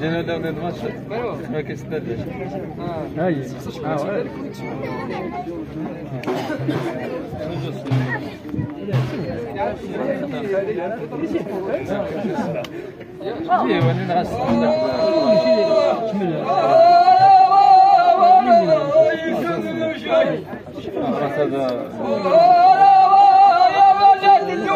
Cenevda ne maç? Merkezde de. Ha. Ha. İyi, benim aslında. Bismillah. Masada.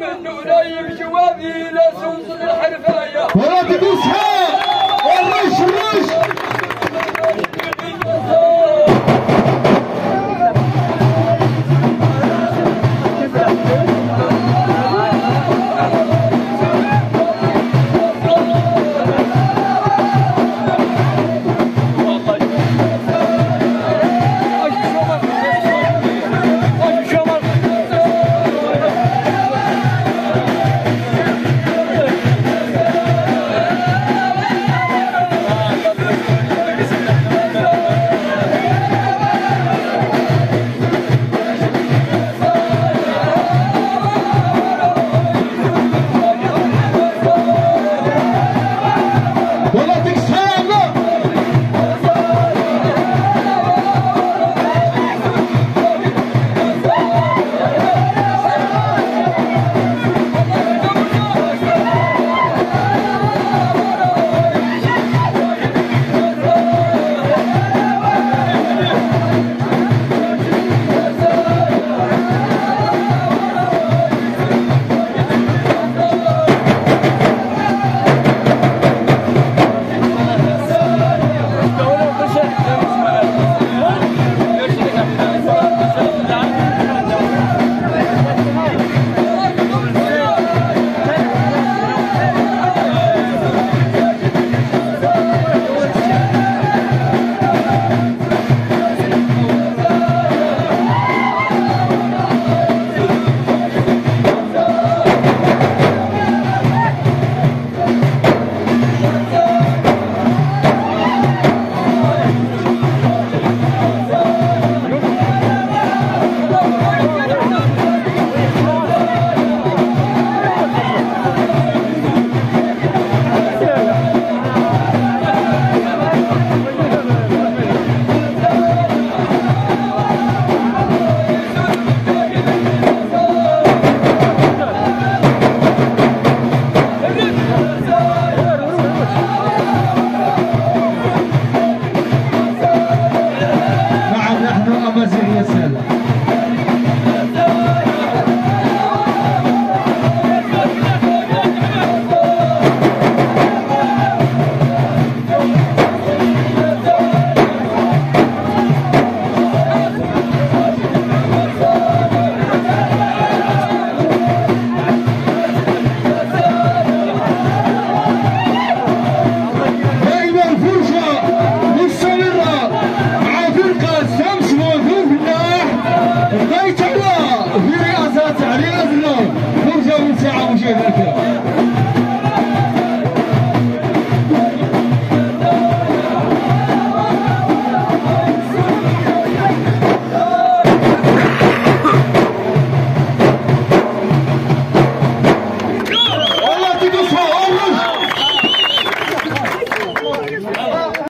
من لا يبجي وابي لا سوصل الحرفايه